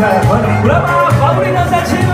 Bueno, graba.